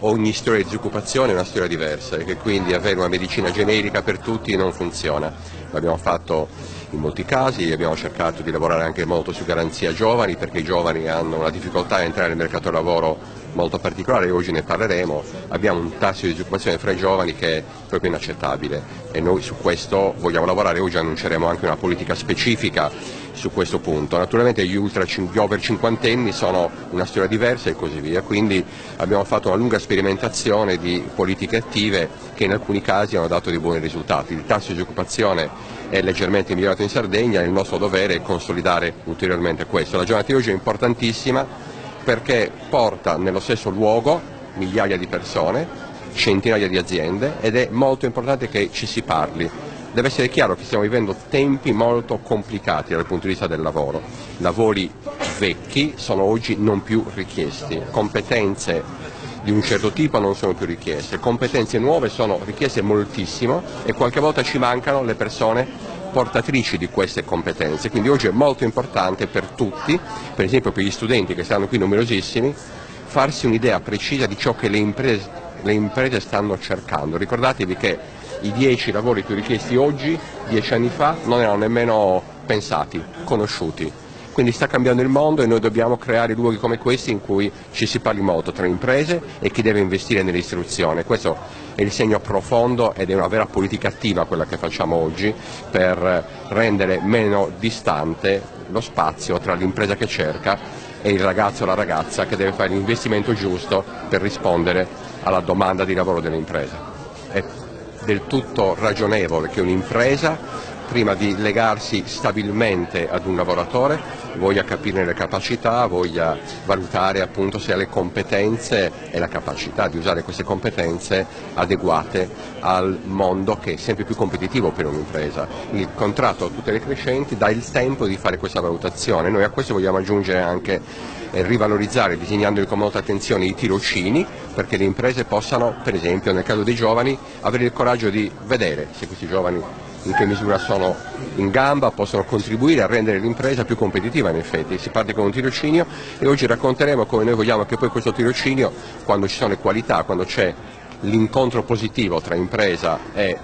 ogni storia di disoccupazione è una storia diversa e che quindi avere una medicina generica per tutti non funziona. L'abbiamo fatto in molti casi, abbiamo cercato di lavorare anche molto su garanzia giovani perché i giovani hanno una difficoltà a entrare nel mercato del lavoro molto particolare, oggi ne parleremo, abbiamo un tasso di disoccupazione fra i giovani che è proprio inaccettabile e noi su questo vogliamo lavorare, oggi annunceremo anche una politica specifica su questo punto. Naturalmente gli, ultra, over cinquantenni sono una storia diversa e così via, quindi abbiamo fatto una lunga sperimentazione di politiche attive che in alcuni casi hanno dato dei buoni risultati. Il tasso di disoccupazione è leggermente migliorato in Sardegna e il nostro dovere è consolidare ulteriormente questo. La giornata di oggi è importantissima perché porta nello stesso luogo migliaia di persone, centinaia di aziende ed è molto importante che ci si parli. Deve essere chiaro che stiamo vivendo tempi molto complicati dal punto di vista del lavoro. Lavori vecchi sono oggi non più richiesti, competenze di un certo tipo non sono più richieste, competenze nuove sono richieste moltissimo e qualche volta ci mancano le persone portatrici di queste competenze, quindi oggi è molto importante per tutti, per esempio per gli studenti che stanno qui numerosissimi, farsi un'idea precisa di ciò che le imprese, le imprese stanno cercando. Ricordatevi che i dieci lavori più richiesti oggi, dieci anni fa, non erano nemmeno pensati, conosciuti. Quindi sta cambiando il mondo e noi dobbiamo creare luoghi come questi in cui ci si parli molto tra imprese e chi deve investire nell'istruzione. Questo è il segno profondo ed è una vera politica attiva quella che facciamo oggi per rendere meno distante lo spazio tra l'impresa che cerca e il ragazzo o la ragazza che deve fare l'investimento giusto per rispondere alla domanda di lavoro dell'impresa. È del tutto ragionevole che un'impresa prima di legarsi stabilmente ad un lavoratore, voglia capirne le capacità, voglia valutare appunto se ha le competenze e la capacità di usare queste competenze adeguate al mondo che è sempre più competitivo per un'impresa. Il contratto a tutte le crescenti dà il tempo di fare questa valutazione, noi a questo vogliamo aggiungere anche e rivalorizzare disegnandoli con molta attenzione i tirocini perché le imprese possano, per esempio nel caso dei giovani, avere il coraggio di vedere se questi giovani in che misura sono in gamba, possono contribuire a rendere l'impresa più competitiva in effetti. Si parte con un tirocinio e oggi racconteremo come noi vogliamo che poi questo tirocinio, quando ci sono le qualità, quando c'è l'incontro positivo tra impresa e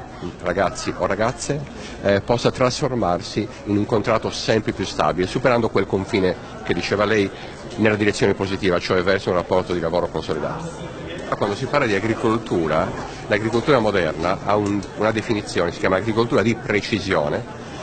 ragazzi o ragazze, eh, possa trasformarsi in un contratto sempre più stabile, superando quel confine che diceva lei nella direzione positiva, cioè verso un rapporto di lavoro consolidato. Quando si parla di agricoltura, l'agricoltura moderna ha un, una definizione, si chiama agricoltura di precisione,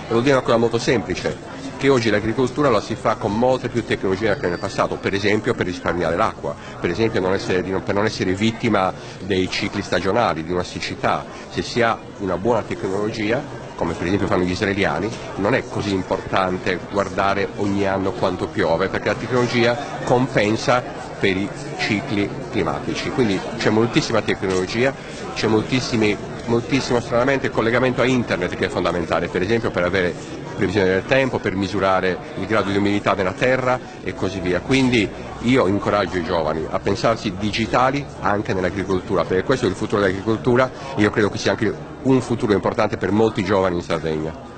e vuol dire una cosa molto semplice, che oggi l'agricoltura la si fa con molte più tecnologie che nel passato, per esempio per risparmiare l'acqua, per esempio non essere, per non essere vittima dei cicli stagionali, di una siccità. Se si ha una buona tecnologia, come per esempio fanno gli israeliani, non è così importante guardare ogni anno quanto piove, perché la tecnologia compensa per i cicli climatici. Quindi c'è moltissima tecnologia, c'è moltissimo stranamente collegamento a internet che è fondamentale, per esempio per avere previsione del tempo, per misurare il grado di umidità della terra e così via. Quindi io incoraggio i giovani a pensarsi digitali anche nell'agricoltura, perché questo è il futuro dell'agricoltura e io credo che sia anche un futuro importante per molti giovani in Sardegna.